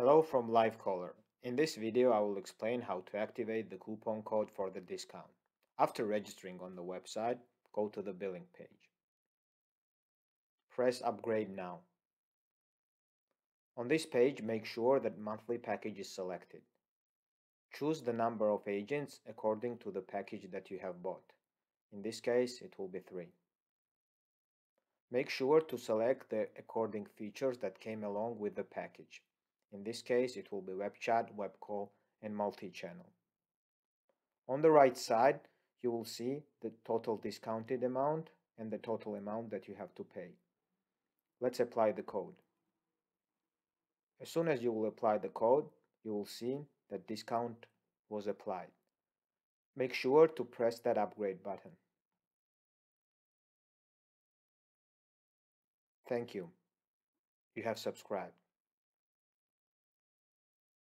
Hello from LiveCaller. In this video I will explain how to activate the coupon code for the discount. After registering on the website, go to the billing page. Press Upgrade Now. On this page make sure that monthly package is selected. Choose the number of agents according to the package that you have bought. In this case it will be 3. Make sure to select the according features that came along with the package. In this case, it will be web chat, web call, and multi-channel. On the right side, you will see the total discounted amount and the total amount that you have to pay. Let's apply the code. As soon as you will apply the code, you will see that discount was applied. Make sure to press that upgrade button. Thank you. You have subscribed.